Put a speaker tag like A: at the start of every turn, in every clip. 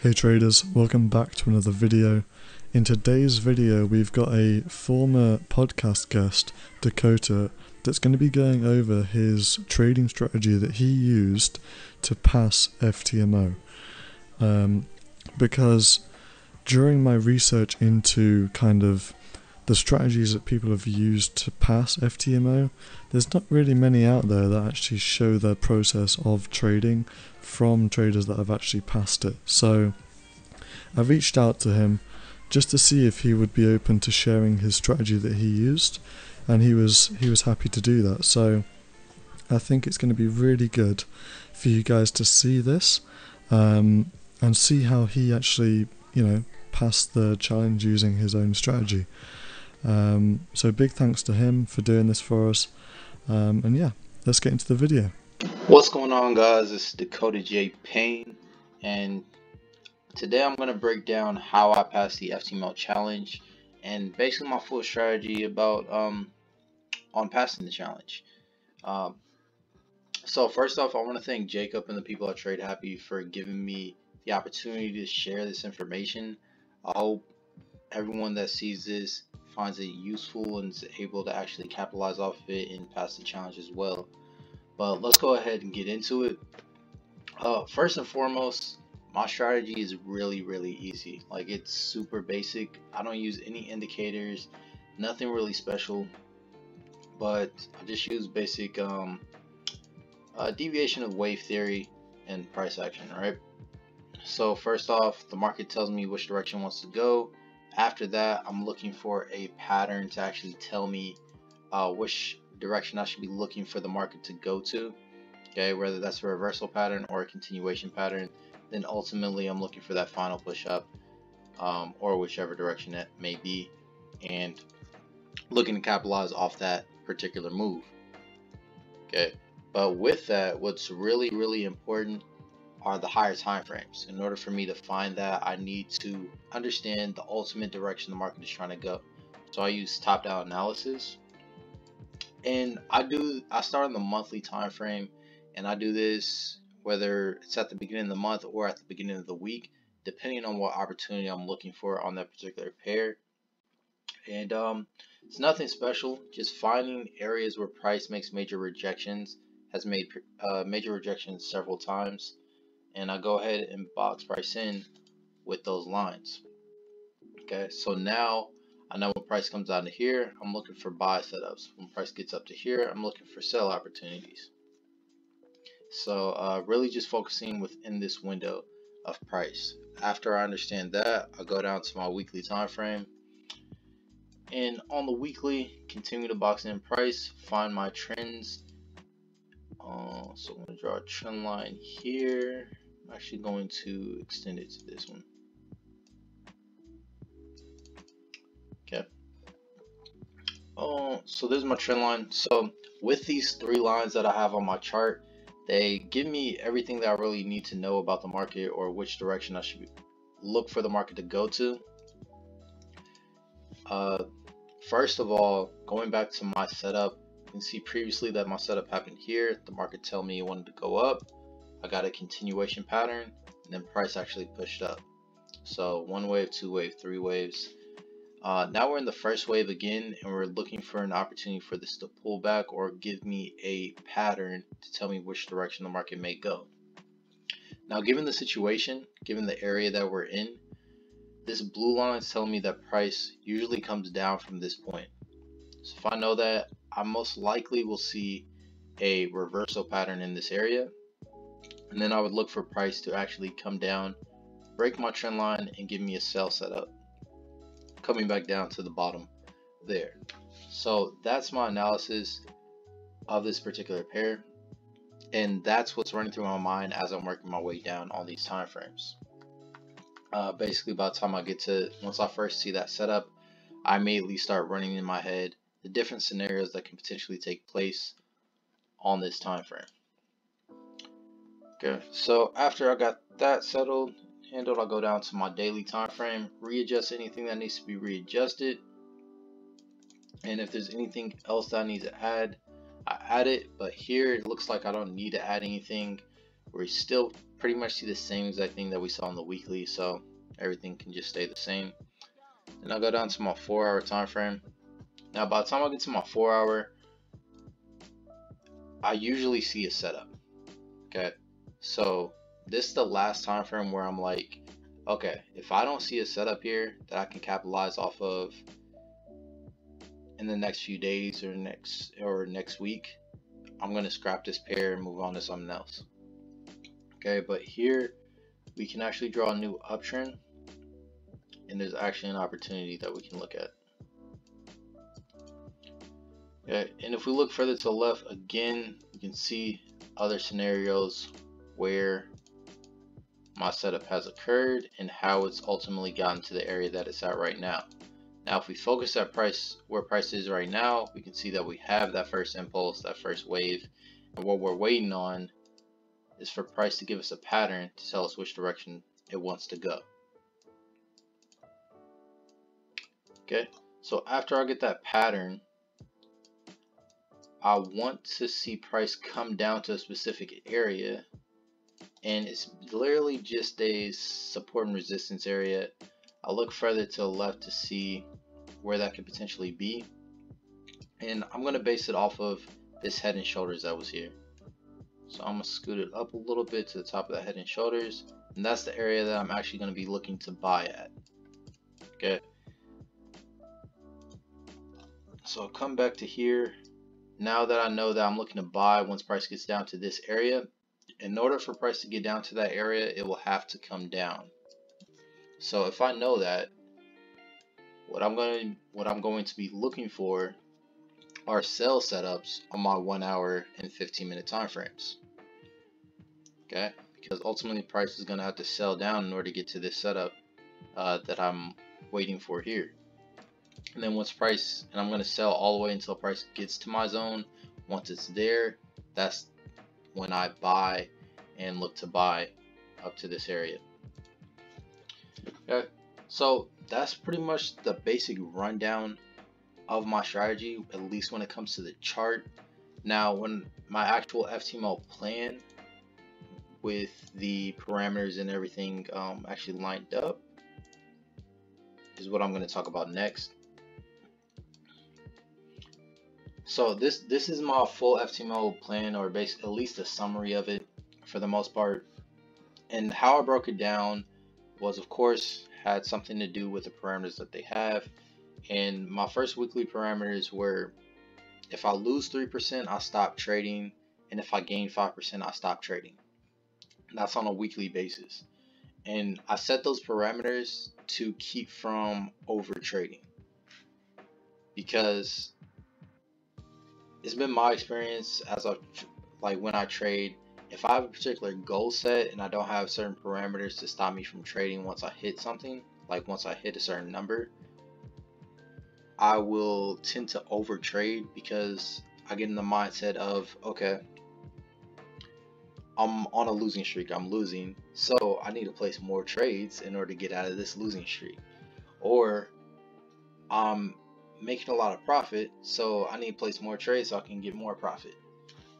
A: Hey traders, welcome back to another video. In today's video we've got a former podcast guest, Dakota, that's going to be going over his trading strategy that he used to pass FTMO. Um, because during my research into kind of the strategies that people have used to pass FTMO, there's not really many out there that actually show the process of trading from traders that have actually passed it. So I reached out to him just to see if he would be open to sharing his strategy that he used, and he was he was happy to do that. So I think it's going to be really good for you guys to see this um, and see how he actually you know passed the challenge using his own strategy. Um, so big thanks to him for doing this for us. Um, and yeah, let's get into the video.
B: What's going on guys? It's Dakota J Payne and today I'm going to break down how I passed the FTMO challenge and basically my full strategy about um, on passing the challenge. Um, so first off I want to thank Jacob and the people at Trade Happy for giving me the opportunity to share this information. I hope everyone that sees this finds it useful and is able to actually capitalize off of it and pass the challenge as well. But let's go ahead and get into it. Uh, first and foremost, my strategy is really, really easy. Like it's super basic. I don't use any indicators, nothing really special, but I just use basic um, uh, deviation of wave theory and price action, right? So first off, the market tells me which direction wants to go. After that, I'm looking for a pattern to actually tell me uh, which direction I should be looking for the market to go to. Okay, whether that's a reversal pattern or a continuation pattern, then ultimately I'm looking for that final push up um, or whichever direction it may be and looking to capitalize off that particular move. Okay, but with that, what's really, really important are the higher time frames. In order for me to find that, I need to understand the ultimate direction the market is trying to go. So I use top-down analysis and I do I start on the monthly time frame and I do this whether it's at the beginning of the month or at the beginning of the week depending on what opportunity I'm looking for on that particular pair and um, it's nothing special just finding areas where price makes major rejections has made uh, major rejections several times and I go ahead and box price in with those lines okay so now I know when price comes down to here, I'm looking for buy setups. When price gets up to here, I'm looking for sell opportunities. So uh, really just focusing within this window of price. After I understand that, I go down to my weekly time frame. And on the weekly, continue to box in price, find my trends. Uh, so I'm to draw a trend line here. I'm actually going to extend it to this one. Okay. Oh, so this is my trend line. So with these three lines that I have on my chart, they give me everything that I really need to know about the market or which direction I should look for the market to go to. Uh, first of all, going back to my setup, you can see previously that my setup happened here. The market tell me it wanted to go up. I got a continuation pattern and then price actually pushed up. So one wave, two wave, three waves. Uh, now we're in the first wave again and we're looking for an opportunity for this to pull back or give me a pattern to tell me which direction the market may go. Now given the situation, given the area that we're in, this blue line is telling me that price usually comes down from this point. So if I know that, I most likely will see a reversal pattern in this area. And then I would look for price to actually come down, break my trend line and give me a sell setup coming back down to the bottom there. So that's my analysis of this particular pair. And that's what's running through my mind as I'm working my way down on these time frames. Uh, basically, by the time I get to, once I first see that setup, I immediately start running in my head the different scenarios that can potentially take place on this time frame. Okay, so after I got that settled, handled, I'll go down to my daily time frame, readjust anything that needs to be readjusted. And if there's anything else that I need to add, I add it. But here it looks like I don't need to add anything we still pretty much see the same exact thing that we saw on the weekly so everything can just stay the same then I'll go down to my four hour time frame now by the time I get to my four hour I usually see a setup okay? So this is the last time frame where I'm like okay if I don't see a setup here that I can capitalize off of in the next few days or next or next week I'm gonna scrap this pair and move on to something else okay? But here we can actually draw a new uptrend and there's actually an opportunity that we can look at and if we look further to the left again you can see other scenarios where my setup has occurred and how it's ultimately gotten to the area that it's at right now now if we focus at price where price is right now we can see that we have that first impulse that first wave and what we're waiting on is for price to give us a pattern to tell us which direction it wants to go. Okay, so after I get that pattern, I want to see price come down to a specific area and it's literally just a support and resistance area. I look further to the left to see where that could potentially be and I'm to base it off of this head and shoulders that was here. So I'm gonna scoot it up a little bit to the top of the head and shoulders. And that's the area that I'm actually gonna be looking to buy at. Okay. So I'll come back to here. Now that I know that I'm looking to buy once price gets down to this area, in order for price to get down to that area, it will have to come down. So if I know that, what I'm going to what I'm going to be looking for are sell setups on my one hour and 15 minute time frames. Okay, because ultimately price is going to have to sell down in order to get to this setup uh, that I'm waiting for here. And then once price, and I'm going to sell all the way until price gets to my zone. Once it's there, that's when I buy and look to buy up to this area. Okay, so that's pretty much the basic rundown of my strategy, at least when it comes to the chart. Now, when my actual FTMO plan with the parameters and everything um, actually lined up is what I'm going to talk about next. So this this is my full FTMO plan, or at least a summary of it for the most part. And how I broke it down was, of course, had something to do with the parameters that they have and my first weekly parameters were if I lose 3%, I stop trading. And if I gain 5%, I stop trading. That's on a weekly basis. And I set those parameters to keep from over trading. Because it's been my experience as a like when I trade, if I have a particular goal set and I don't have certain parameters to stop me from trading once I hit something, like once I hit a certain number, I will tend to overtrade because I get in the mindset of okay, I'm on a losing streak. I'm losing, so I need to place more trades in order to get out of this losing streak, or I'm making a lot of profit, so I need to place more trades so I can get more profit.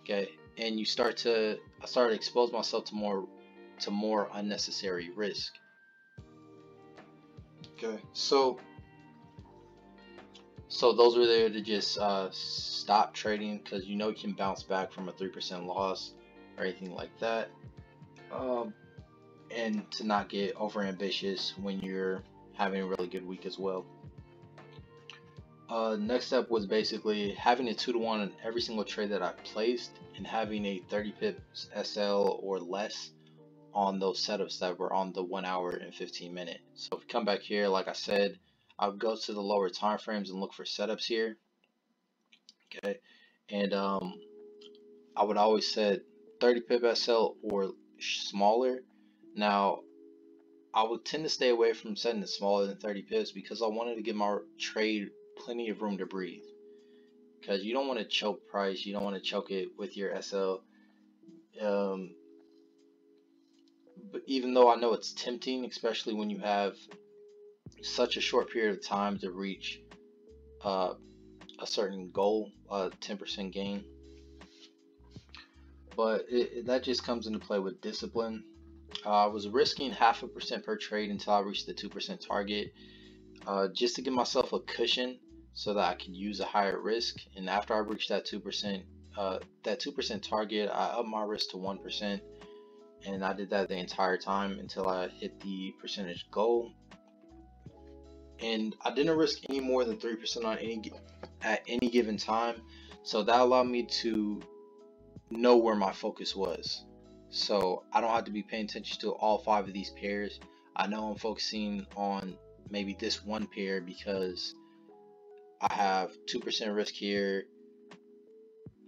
B: Okay, and you start to I start to expose myself to more to more unnecessary risk. Okay, so so those were there to just uh, stop trading because you know you can bounce back from a 3% loss or anything like that. Um, and to not get over ambitious when you're having a really good week as well. Uh, next step was basically having a 2 to 1 on every single trade that I placed and having a 30 pips SL or less on those setups that were on the 1 hour and 15 minute. So if you come back here, like I said, I would go to the lower time frames and look for setups here. Okay, and um, I would always set 30 pip SL or smaller. Now, I would tend to stay away from setting it smaller than 30 pips because I wanted to get my trade plenty of room to breathe. Because you don't want to choke price, you don't want to choke it with your SL. Um, but even though I know it's tempting, especially when you have such a short period of time to reach uh, a certain goal, a 10% gain. but it, it, that just comes into play with discipline. Uh, I was risking half a percent per trade until I reached the 2% target uh, just to give myself a cushion so that I can use a higher risk. And after I reached that 2%, uh, that 2% target, I up my risk to 1%. And I did that the entire time until I hit the percentage goal. And I didn't risk any more than 3% on any at any given time. So that allowed me to know where my focus was. So I don't have to be paying attention to all five of these pairs. I know I'm focusing on maybe this one pair because I have 2% risk here.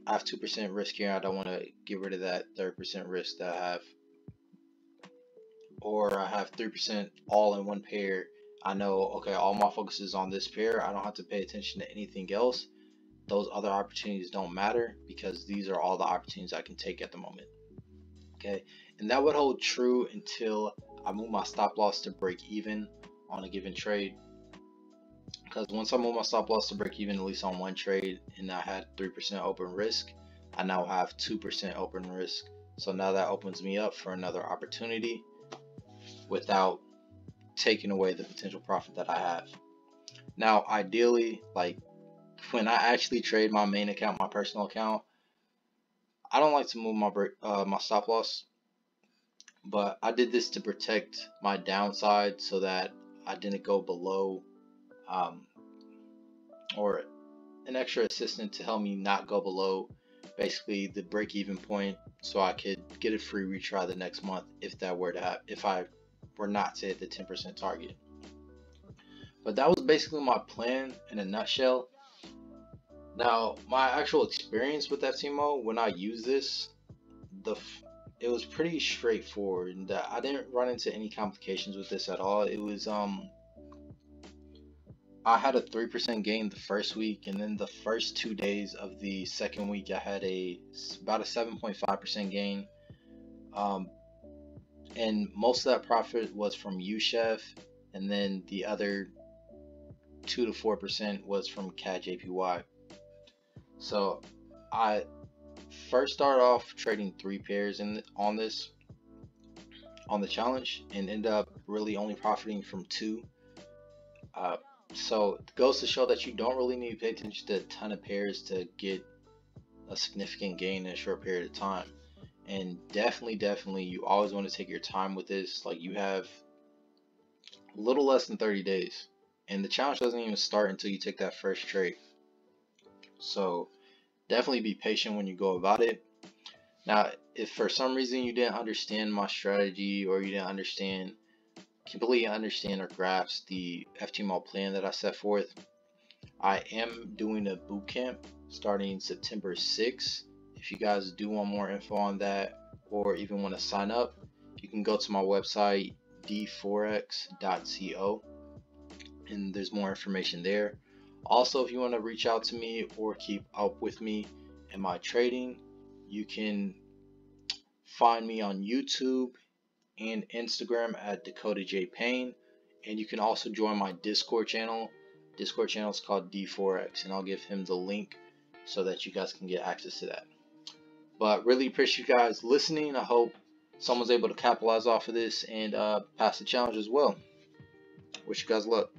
B: I have 2% risk here. I don't want to get rid of that 3% risk that I have. Or I have 3% all in one pair. I know, okay, all my focus is on this pair. I don't have to pay attention to anything else. Those other opportunities don't matter because these are all the opportunities I can take at the moment. Okay, and that would hold true until I move my stop loss to break even on a given trade because once I move my stop loss to break even at least on one trade and I had 3% open risk I now have 2% open risk. So now that opens me up for another opportunity without taking away the potential profit that I have. Now ideally like when I actually trade my main account my personal account I don't like to move my break, uh, my stop loss but I did this to protect my downside so that I didn't go below um, or an extra assistant to help me not go below basically the break even point so I could get a free retry the next month if that were to happen if I were not to hit the 10% target but that was basically my plan in a nutshell now my actual experience with FTMO when I use this the it was pretty straightforward I didn't run into any complications with this at all. It was um I had a 3% gain the first week and then the first 2 days of the second week I had a about a 7.5% gain. Um and most of that profit was from UChef and then the other 2 to 4% was from CAD JPY. So I first start off trading three pairs in on this on the challenge and end up really only profiting from two. Uh, so it goes to show that you don't really need to pay attention to a ton of pairs to get a significant gain in a short period of time. And definitely, definitely, you always want to take your time with this. Like you have a little less than 30 days. And the challenge doesn't even start until you take that first trade. So definitely be patient when you go about it. Now, if for some reason you didn't understand my strategy or you didn't understand, completely understand or grasp the FTMO plan that I set forth, I am doing a boot camp starting September 6th. If you guys do want more info on that or even want to sign up, you can go to my website d4x.co and there's more information there. Also, if you want to reach out to me or keep up with me in my trading, you can find me on YouTube and Instagram at Dakota J Payne. And you can also join my Discord channel. Discord channel is called D4X, and I'll give him the link so that you guys can get access to that. But really appreciate you guys listening. I hope someone's able to capitalize off of this and uh, pass the challenge as well. Wish you guys luck.